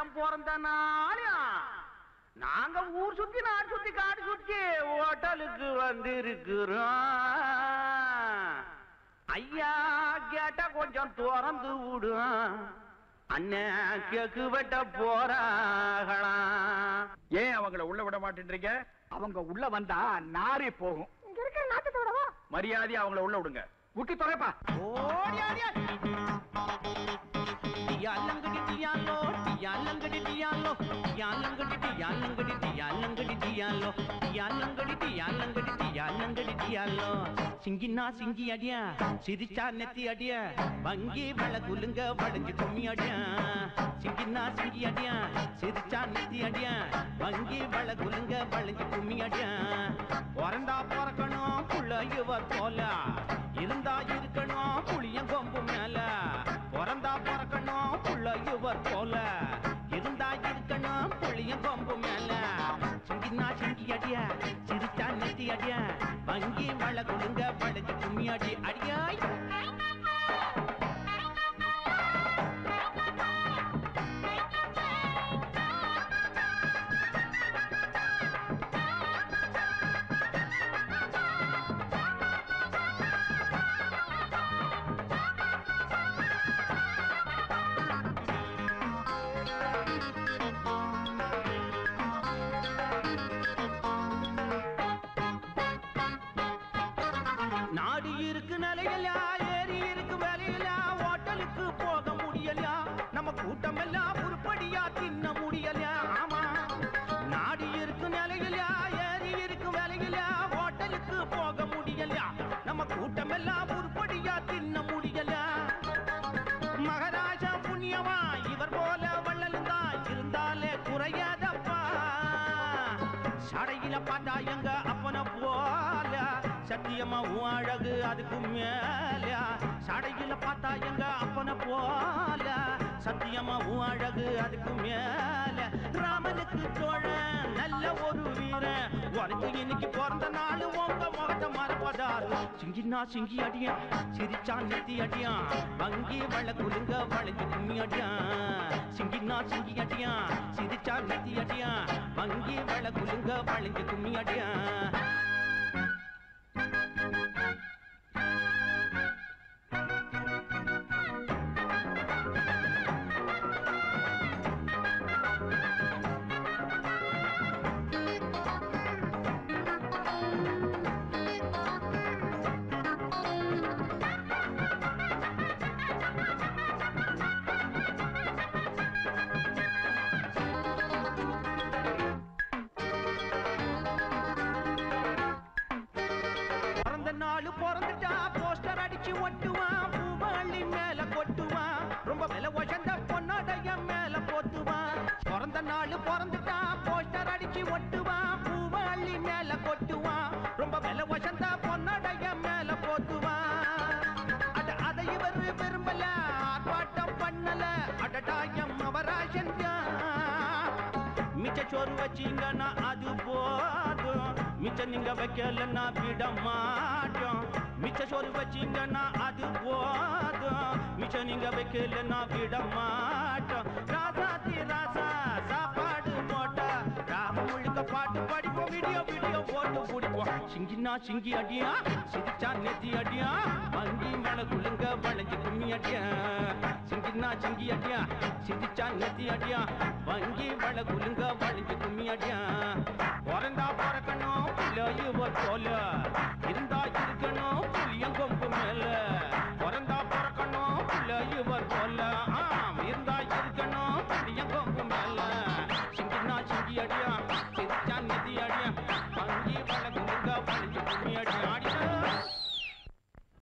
மச்சம் பிறந்த நாங்க ஊர் சுத்தி நாடு சுத்தி காடு சுத்தி ஹோட்டலுக்கு வந்திருக்கிறோம். ஐயா கேட்டா கொஞ்சம் திறந்து விடும் அண்ணன் கேக்கு வெட்ட போறாகலாம் ஏன் அவங்கள உள்ள விட மாட்டேன்றீங்க? அவங்க உள்ள வந்தா நாரே போகும். இங்க இருக்கிற மரியாதையா அவங்கள உள்ள விடுங்க. விட்டு தொலைப்பா. டியாலங்கடி டியாலோ டியாலங்கடி டியாலோ டியாலங்கடி டியாலங்கடி டியாலங்கடி டியாலோ டியாலங்கடி டியாலங்கடி டியாலங்கடி டியாலோ சிங்கினா சிங்கி அடியா சிரிச்சா நெத்தி அடியா வங்கி வள குலுங்க வளைஞ்சு கும்மி அடியா. சிங்கினா சிங்கி அடியா சிரிச்சா நெத்தி அடியா வங்கி வள குலுங்க வளைஞ்சு கும்மி அடியா. பிறந்தா பிறக்கணும் புள்ள இவர் போல இருந்தா இருக்கணும் புளியன் கொம்பு மேல. பிறந்தா பிறக்கணும் புள்ள இவர் போல அடியா சிரிச்சா நெத்தி அடியா வங்கி மழை குலுங்க வளைஞ்சு கும்மி அடி அடியாய்! நிலையிலா ஏறி இருக்கு வேலையிலா ஹோட்டலுக்கு போக முடியலையா நம்ம கூட்டம் எல்லாம் உருப்படியா தின்ன முடியலையா ஆமா நாடி இருக்கு நிலையிலா ஏறி இருக்கு வேலையிலா ஹோட்டலுக்கு போக முடியலையா நம்ம கூட்டம் எல்லாம் உருப்படியா தின்ன முடியலையா மகாராஜா புண்ணியமா இவர் போல வள்ளலும் தான் இருந்தாலே குறையாதப்பா. சடையில பார்த்தா எங்க அப்பன போல. சத்தியமா உன் அழகு அதுக்கு மேல. சடையில பார்த்தா எங்க அப்பன போல. சத்தியமா உன் அழகு அதுக்கு மேல. ராமனுக்கு தோழ நல்ல ஒரு வீரன். உனக்கு இன்னைக்கு பிறந்த நாள் உங்க முகத்தை மறப்பதாரு சிங்கினா சிங்கி அடியா சிரிச்சா நித்தி அடியா வங்கி வள குலுங்க வளைஞ்சு கும்மி அடியா சிங்கினா சிங்கி அடியா சிரிச்சா நித்தி அடியா வங்கி வள குலுங்க வளைஞ்சு கும்மி அடியா போஸ்டர் ஒட்டுவான் பூவாளி மேல கொட்டுவான் ரொம்ப வில உயர்ந்த பொன்னடைய மேல போத்துவான் அட அதை இவர் விரும்பல ஆர்ப்பாட்டம் பண்ணல. அடடாயம் அவராஜன் மிச்ச சோறு வச்சீங்கன்னா அது போதும். மிச்ச நீங்க வைக்கலன்னா விட மாட்டோம். மிச்ச சோறு வச்சீங்கன்னா அது போதும். மிச்ச நீங்க வைக்கலன்னா விட மாட்டோம். ராசாதி ராசா சாப்பாடு சிங்கினா சிங்கி அடியா சிரிச்சா நெத்தி அடியா வங்கி மேல குழுங்க வளைஞ்சு கும்மி அடியா. சிங்கினா சிங்கி அடியா சிரிச்சா நெத்தி அடியா வங்கி மேல குழுங்க வளைஞ்சு கும்மி அடியா.